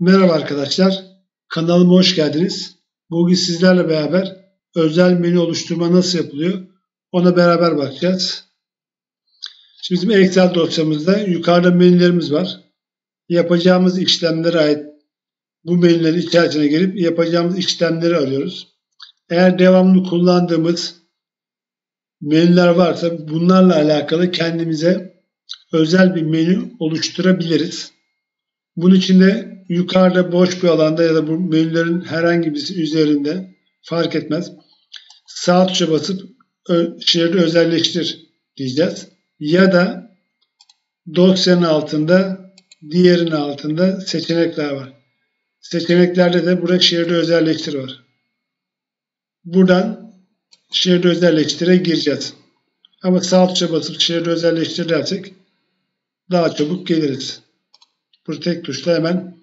Merhaba arkadaşlar, kanalıma hoş geldiniz. Bugün sizlerle beraber özel menü oluşturma nasıl yapılıyor ona beraber bakacağız. Şimdi bizim Excel dosyamızda yukarıda menülerimiz var. Yapacağımız işlemlere ait bu menülerin içerisine girip yapacağımız işlemleri arıyoruz. Eğer devamlı kullandığımız menüler varsa bunlarla alakalı kendimize özel bir menü oluşturabiliriz. Bunun için de yukarıda boş bir alanda ya da bu menülerin herhangi birisi üzerinde fark etmez. Sağ tuşa basıp şeridi özelleştir diyeceğiz. Ya da dosyanın altında diğerinin altında seçenekler var. Seçeneklerde de burada şeridi özelleştir var. Buradan şeridi özelleştire gireceğiz. Ama sağ tuşa basıp şeridi özelleştir dersek daha çabuk geliriz. Bu tek tuşla hemen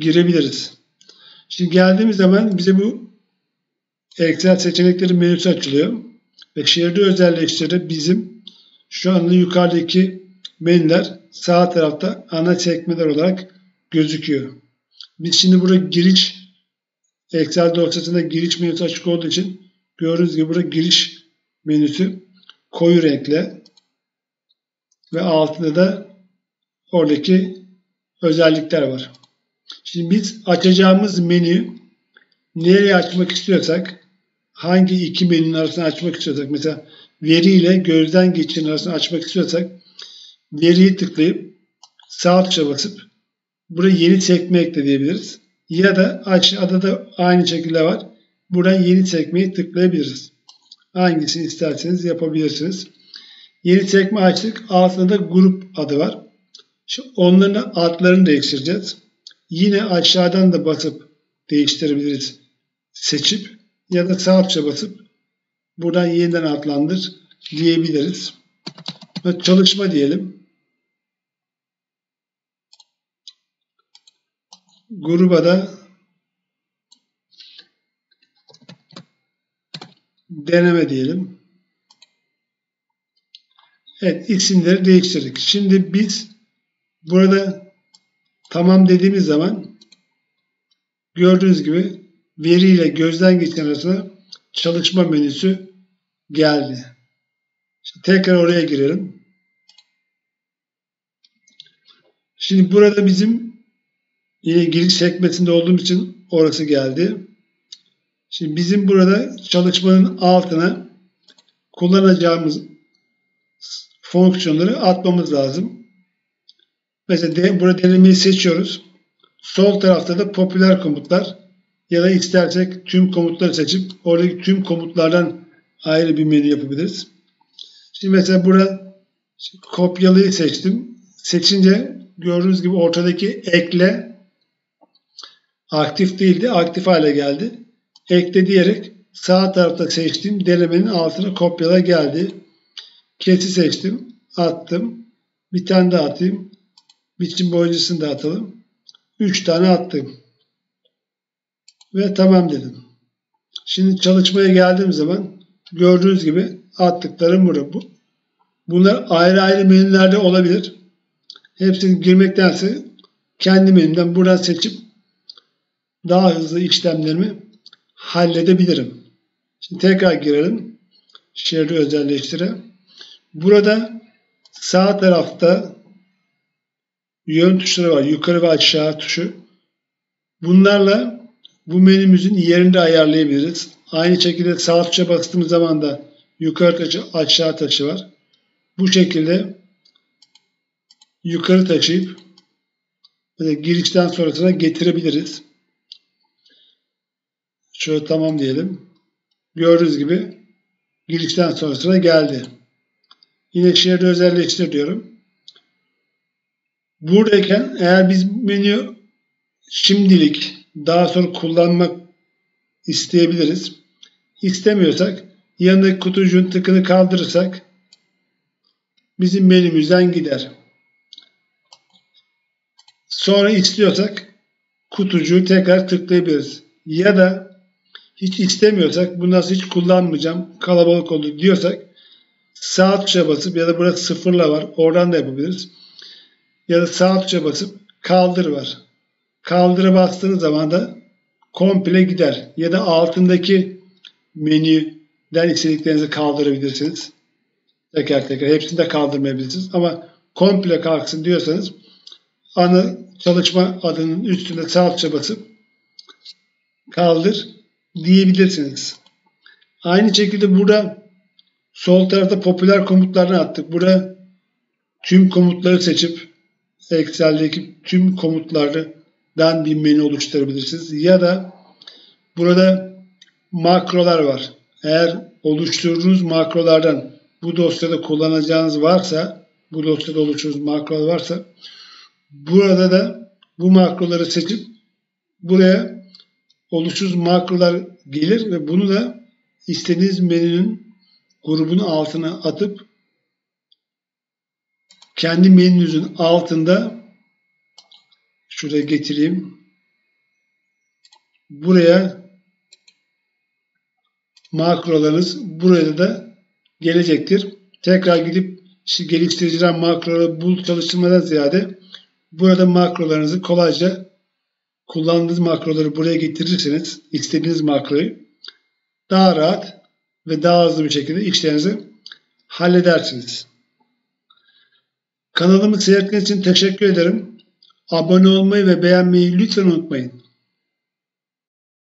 girebiliriz. Şimdi geldiğimiz zaman bize bu Excel seçenekleri menüsü açılıyor. Ve şeridi özelleştirde bizim şu anda yukarıdaki menüler sağ tarafta ana sekmeler olarak gözüküyor. Biz şimdi burada giriş Excel dosyasında giriş menüsü açık olduğu için gördüğünüz gibi burada giriş menüsü koyu renkle ve altında da oradaki özellikler var. Şimdi biz açacağımız menü nereye açmak istiyorsak hangi iki menünün arasını açmak istiyorsak mesela veri ile gözden geçirin arasını açmak istiyorsak veriyi tıklayıp sağ tuşa basıp buraya yeni sekme ekle diyebiliriz. Ya da aşağıda da aynı şekilde var. Buradan yeni sekmeyi tıklayabiliriz. Hangisini isterseniz yapabilirsiniz. Yeni sekme açtık. Altında da grup adı var. Şimdi onların adlarını değiştireceğiz. Yine aşağıdan da basıp değiştirebiliriz. Seçip ya da sağ tuşa basıp buradan yeniden adlandır diyebiliriz. Çalışma diyelim. Gruba da deneme diyelim. Evet isimleri değiştirdik. Şimdi biz burada tamam dediğimiz zaman gördüğünüz gibi veri ile gözden geçen arasında çalışma menüsü geldi. Şimdi tekrar oraya girelim. Şimdi burada bizim yine giriş sekmesinde olduğum için orası geldi. Şimdi bizim burada çalışmanın altına kullanacağımız fonksiyonları atmamız lazım. Mesela de, burada denemeyi seçiyoruz. Sol tarafta da popüler komutlar ya da istersek tüm komutları seçip oradaki tüm komutlardan ayrı bir menü yapabiliriz. Şimdi mesela burada kopyalıyı seçtim. Seçince gördüğünüz gibi ortadaki ekle aktif değildi. Aktif hale geldi. Ekle diyerek sağ tarafta seçtiğim denemenin altına kopyala geldi. Kesi seçtim. Attım. Bir tane daha atayım. Biçim boyuncusunu da atalım. 3 tane attım. Ve tamam dedim. Şimdi çalışmaya geldiğim zaman gördüğünüz gibi attıklarım burada. Bu. Bunlar ayrı ayrı menülerde olabilir. Hepsini girmektense kendi menümden buradan seçip daha hızlı işlemlerimi halledebilirim. Şimdi tekrar girelim. Şeridi özelleştire. Burada sağ tarafta yön tuşları var. Yukarı ve aşağı tuşu. Bunlarla bu menümüzün yerini ayarlayabiliriz. Aynı şekilde sağ tuşa bastığımız zaman da yukarı taşı aşağı taşı var. Bu şekilde yukarı taşıyıp girişten sonrasına getirebiliriz. Şöyle tamam diyelim. Gördüğünüz gibi girişten sonrasına geldi. Yine şehirde özelleştir diyorum. Buradayken eğer biz menü şimdilik daha sonra kullanmak isteyebiliriz. İstemiyorsak yanındaki kutucuğun tıkını kaldırırsak bizim menümüzden gider. Sonra istiyorsak kutucuğu tekrar tıklayabiliriz. Ya da hiç istemiyorsak nasıl hiç kullanmayacağım kalabalık oldu diyorsak sağ tuşa basıp ya da burada sıfırla var oradan da yapabiliriz. Ya da sağ tuşa basıp kaldır var. kaldıra bastığınız zaman da komple gider. Ya da altındaki menüden istediklerinizi kaldırabilirsiniz. Teker teker. Hepsini de kaldırmayabilirsiniz. Ama komple kalksın diyorsanız ana çalışma adının üstüne sağ tuşa basıp kaldır diyebilirsiniz. Aynı şekilde burada sol tarafta popüler komutlarını attık. Burada tüm komutları seçip Excel'deki tüm komutlardan bir menü oluşturabilirsiniz. Ya da burada makrolar var. Eğer oluşturduğunuz makrolardan bu dosyada kullanacağınız varsa, bu dosyada oluşturduğunuz makrolar varsa burada da bu makroları seçip buraya oluşturduğunuz makrolar gelir ve bunu da istediğiniz menünün grubun altına atıp kendi menünüzün altında şuraya getireyim. Buraya makrolarınız buraya da gelecektir. Tekrar gidip işte makroları bul çalıştırmadan ziyade burada makrolarınızı kolayca kullandığınız makroları buraya getirirseniz istediğiniz makroyu daha rahat ve daha hızlı bir şekilde işlerinizi halledersiniz. Kanalımı seyrettiğiniz için teşekkür ederim. Abone olmayı ve beğenmeyi lütfen unutmayın.